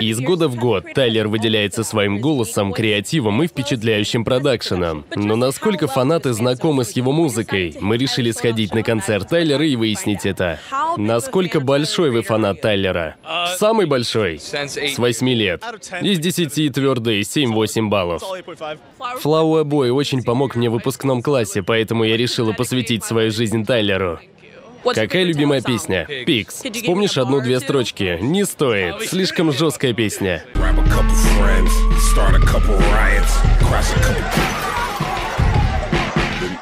Из года в год Тайлер выделяется своим голосом, креативом и впечатляющим продакшеном. Но насколько фанаты знакомы с его музыкой? Мы решили сходить на концерт Тайлера и выяснить это. Насколько большой вы фанат Тайлера? Самый большой? С 8 лет. Из 10 твердые 7-8 баллов. Boy очень помог мне в выпускном классе, поэтому я решила посвятить свою жизнь Тайлеру. Какая любимая песня? Пикс. Вспомнишь одну-две строчки? Не стоит. Слишком жесткая песня.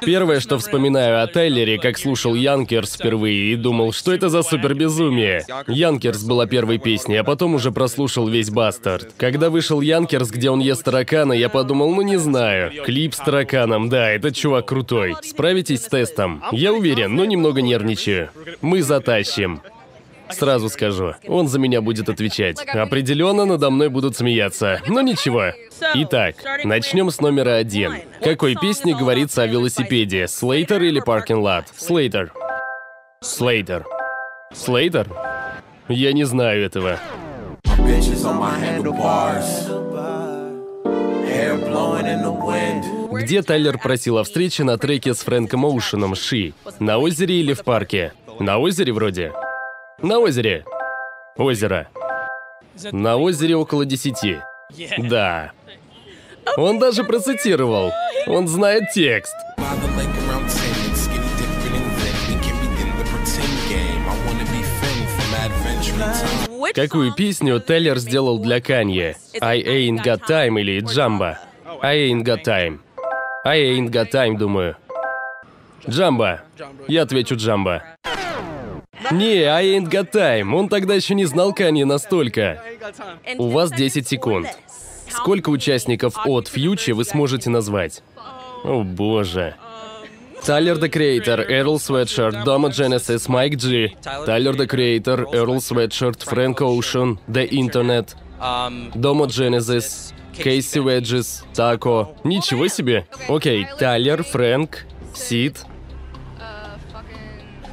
Первое, что вспоминаю о Тайлере, как слушал Янкерс впервые и думал, что это за супер безумие. Янкерс была первой песней, а потом уже прослушал весь Бастард. Когда вышел Янкерс, где он ест таракана, я подумал, ну не знаю. Клип с тараканом, да, этот чувак крутой. Справитесь с тестом? Я уверен, но немного нервничаю. Мы затащим. Сразу скажу, он за меня будет отвечать. Определенно надо мной будут смеяться. Но ничего. Итак, начнем с номера один. Какой песне говорится о велосипеде? Слейтер или Паркинг Лот? Слейтер. Слейтер. Слейтер? Я не знаю этого. Где Тайлер просил о встрече на треке с Фрэнком Оушеном «Ши»? На озере или в парке? На озере вроде. На озере. Озеро. На озере около десяти. Да. Он даже процитировал. Он знает текст. By the lake around 10, and skinny dipping in then. We can begin the pretend game. I wanna be Finn from Adventure Time. Какую песню Тейлор сделал для Канье? I ain't got time или Джамба? I ain't got time. I ain't got time, думаю. Джамба. Я отвечу Джамба. Не, I ain't got time. Он тогда еще не знал Канье настолько. У вас 10 секунд. Сколько участников от Фьючи вы сможете назвать? О боже. Тайлер the Creator, Эрл Sweatshirt, Дома Genesis, Майк Джи, Тайлер the Creator, Эрл Sweatshirt, Фрэнк Оушен, The Internet, Дома Genesis, Кейси Веджес, Тако. Ничего себе. Окей, Тайлер, Фрэнк, Сид,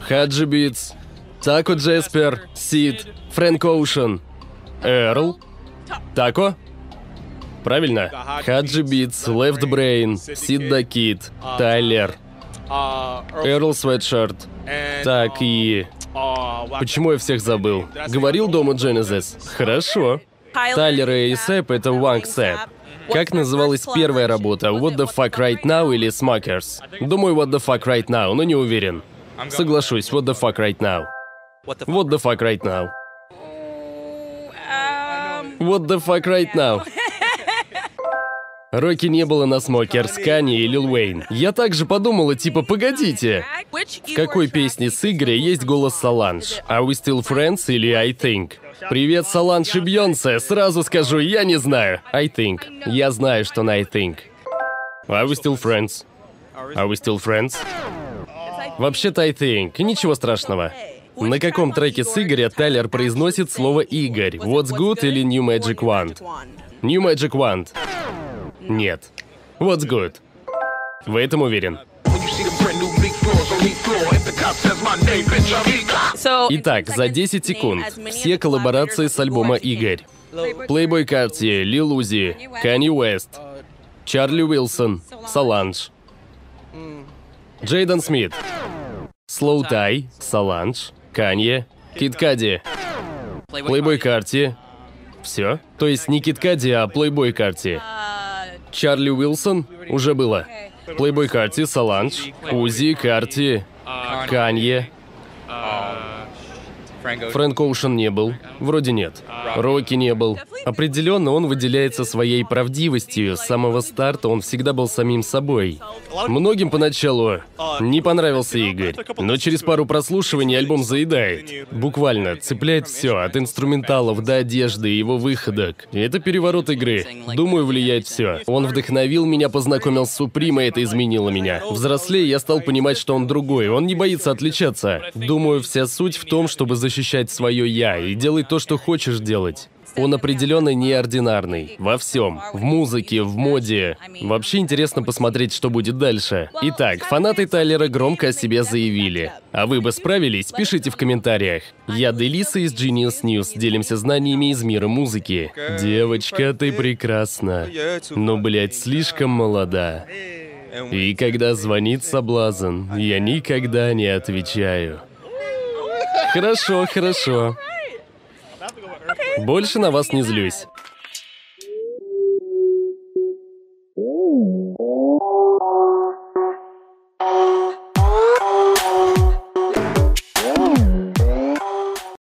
Хаджи Битс, Тако Джеспер, Сид, Фрэнк Оушен, Эрл, Тако? Правильно? Хаджи Битс, Лефт Брейн, Сид да Кид, Тайлер, Эрл Sweatshirt. Так и... Почему я всех забыл? Говорил дома Genesis. Хорошо. Тайлер и ASAP — это Wank Sap. Как называлась первая работа? What the fuck right now или Smuckers? Думаю, What the fuck right now, но не уверен. Соглашусь, What the fuck right now. What the fuck right now. What the fuck right now. Рокки не было на Smuckers, Кани и Лил Уэйн. Я также подумала, типа, погодите. В какой песне с Игоря есть голос Соланж? Are we still friends или I think? Привет, Соланж и Бьонсе. Сразу скажу, я не знаю. I think. Я знаю, что на I think. Are we still friends? Are we still friends? Вообще-то I think. Ничего страшного. На каком треке с Игоря Тайлер произносит слово «Игорь»? What's good или New Magic Wand? New Magic Wand. Нет. What's good? В этом уверен. Итак, за 10 секунд все коллаборации с альбома «Игорь». Плейбой Карти, Лил Узи, Канни Уэст, Чарли Уилсон, Соланж, Джейден Смит, Слоу Тай, Соланж, Канье, Кид Кади, Плейбой Карти. Все? То есть не Кид Кади, а Плейбой Карти. Чарли Уилсон уже было. Плейбой Карти, Соланж, Узи, Карти, Канье. Фрэнк Оушен не был. Вроде нет. Рокки не был. Определенно он выделяется своей правдивостью. С самого старта он всегда был самим собой. Многим поначалу не понравился Игорь, но через пару прослушиваний альбом заедает. Буквально цепляет все, от инструменталов до одежды и его выходок. Это переворот игры. Думаю, влияет все. Он вдохновил меня, познакомил с Суприма, это изменило меня. Взрослее я стал понимать, что он другой, он не боится отличаться. Думаю, вся суть в том, чтобы защищать свое «я» и делать то, что хочешь делать. Он определенно неординарный. Во всем. В музыке, в моде. Вообще интересно посмотреть, что будет дальше. Итак, фанаты Тайлера громко о себе заявили. А вы бы справились? Пишите в комментариях. Я Делиса из Genius News. Делимся знаниями из мира музыки. Девочка, ты прекрасна. Но, блядь, слишком молода. И когда звонит соблазн, я никогда не отвечаю. Хорошо, хорошо. Больше на вас не злюсь.